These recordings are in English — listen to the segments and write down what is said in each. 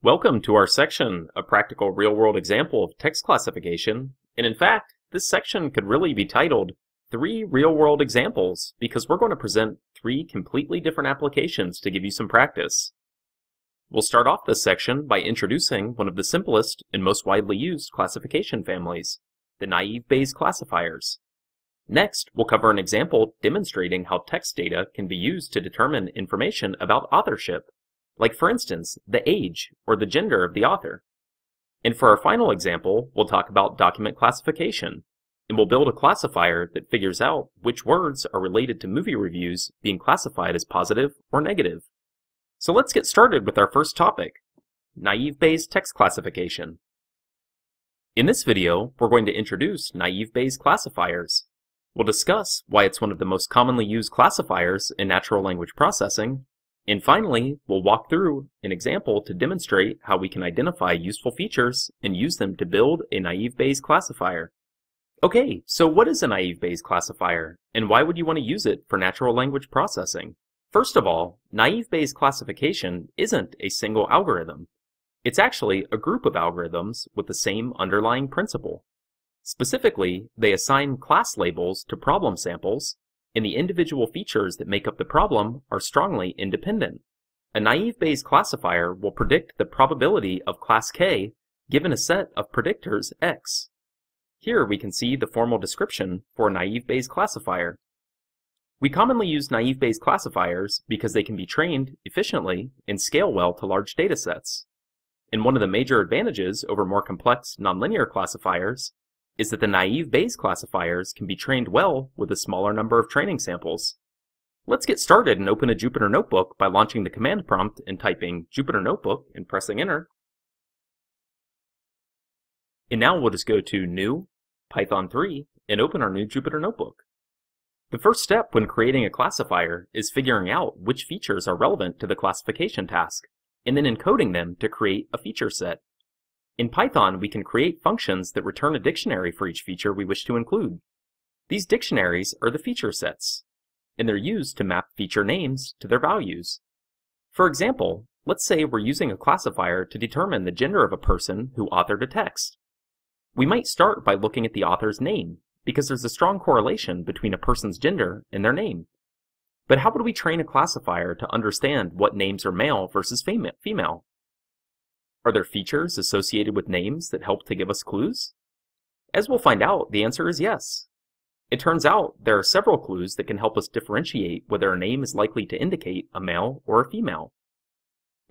Welcome to our section, a practical real-world example of text classification. And in fact, this section could really be titled Three Real-World Examples because we're going to present three completely different applications to give you some practice. We'll start off this section by introducing one of the simplest and most widely used classification families, the naive Bayes classifiers. Next, we'll cover an example demonstrating how text data can be used to determine information about authorship like for instance, the age or the gender of the author. And for our final example, we'll talk about document classification, and we'll build a classifier that figures out which words are related to movie reviews being classified as positive or negative. So let's get started with our first topic, naive Bayes text classification. In this video, we're going to introduce naive Bayes classifiers. We'll discuss why it's one of the most commonly used classifiers in natural language processing, and finally, we'll walk through an example to demonstrate how we can identify useful features and use them to build a naive Bayes classifier. Okay, so what is a naive Bayes classifier, and why would you want to use it for natural language processing? First of all, naive Bayes classification isn't a single algorithm. It's actually a group of algorithms with the same underlying principle. Specifically, they assign class labels to problem samples and the individual features that make up the problem are strongly independent. A naive Bayes classifier will predict the probability of class K given a set of predictors X. Here we can see the formal description for a naive Bayes classifier. We commonly use naive Bayes classifiers because they can be trained efficiently and scale well to large datasets. And one of the major advantages over more complex nonlinear classifiers is that the naive Bayes classifiers can be trained well with a smaller number of training samples. Let's get started and open a Jupyter Notebook by launching the command prompt and typing Jupyter Notebook and pressing enter. And now we'll just go to New, Python 3, and open our new Jupyter Notebook. The first step when creating a classifier is figuring out which features are relevant to the classification task, and then encoding them to create a feature set. In Python, we can create functions that return a dictionary for each feature we wish to include. These dictionaries are the feature sets, and they're used to map feature names to their values. For example, let's say we're using a classifier to determine the gender of a person who authored a text. We might start by looking at the author's name, because there's a strong correlation between a person's gender and their name. But how would we train a classifier to understand what names are male versus female? Are there features associated with names that help to give us clues? As we'll find out, the answer is yes. It turns out there are several clues that can help us differentiate whether a name is likely to indicate a male or a female.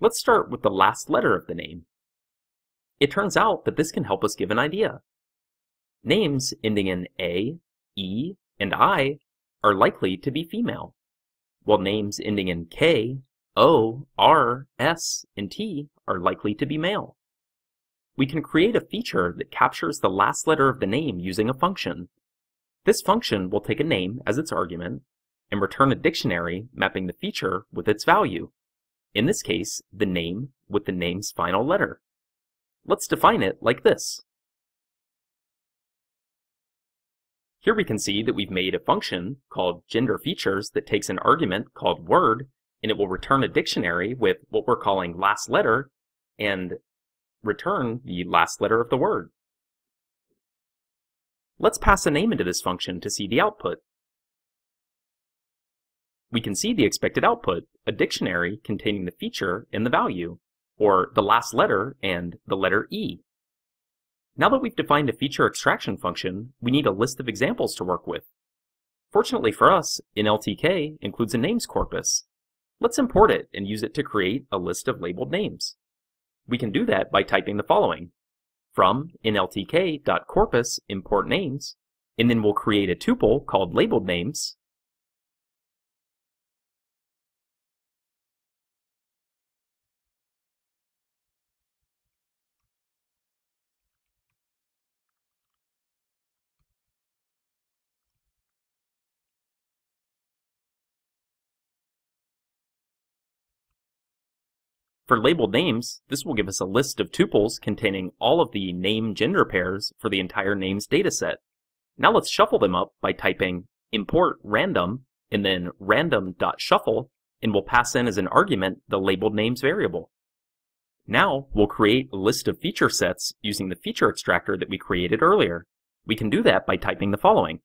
Let's start with the last letter of the name. It turns out that this can help us give an idea. Names ending in A, E, and I are likely to be female, while names ending in K, O, R, S, and T are likely to be male. We can create a feature that captures the last letter of the name using a function. This function will take a name as its argument and return a dictionary mapping the feature with its value. In this case, the name with the name's final letter. Let's define it like this. Here we can see that we've made a function called gender features that takes an argument called word and it will return a dictionary with what we're calling last letter and return the last letter of the word. Let's pass a name into this function to see the output. We can see the expected output, a dictionary containing the feature and the value, or the last letter and the letter E. Now that we've defined a feature extraction function, we need a list of examples to work with. Fortunately for us, NLTK includes a names corpus, Let's import it and use it to create a list of labeled names. We can do that by typing the following. From nltk.corpus import names, and then we'll create a tuple called labeled names, For labeled names, this will give us a list of tuples containing all of the name-gender pairs for the entire names dataset. Now let's shuffle them up by typing import random and then random.shuffle and we'll pass in as an argument the labeled names variable. Now we'll create a list of feature sets using the feature extractor that we created earlier. We can do that by typing the following.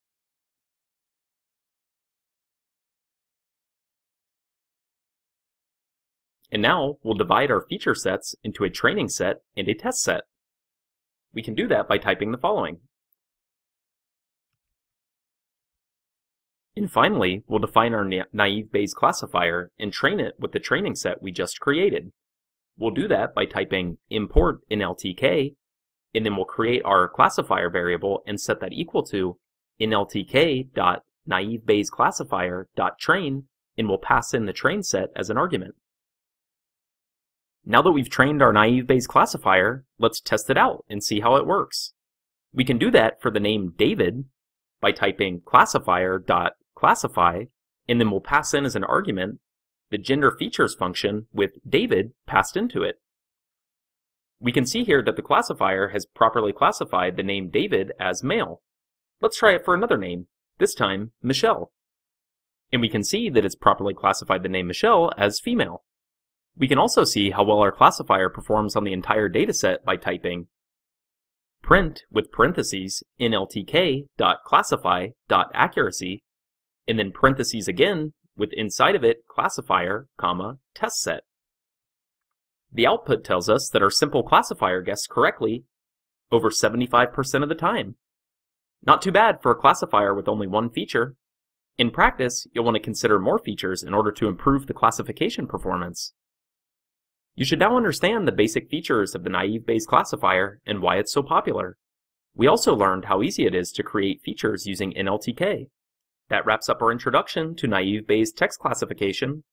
And now we'll divide our feature sets into a training set and a test set. We can do that by typing the following. And finally, we'll define our na naive Bayes classifier and train it with the training set we just created. We'll do that by typing import nltk, and then we'll create our classifier variable and set that equal to nltk.naivebayesclassifier.train, and we'll pass in the train set as an argument. Now that we've trained our naive Bayes classifier, let's test it out and see how it works. We can do that for the name David by typing classifier.classify, and then we'll pass in as an argument the gender features function with David passed into it. We can see here that the classifier has properly classified the name David as male. Let's try it for another name, this time Michelle. And we can see that it's properly classified the name Michelle as female. We can also see how well our classifier performs on the entire dataset by typing print with parentheses nltk.classify.accuracy and then parentheses again with inside of it classifier, comma, test set. The output tells us that our simple classifier guessed correctly over 75% of the time. Not too bad for a classifier with only one feature. In practice, you'll want to consider more features in order to improve the classification performance. You should now understand the basic features of the naive Bayes classifier and why it's so popular. We also learned how easy it is to create features using NLTK. That wraps up our introduction to naive Bayes text classification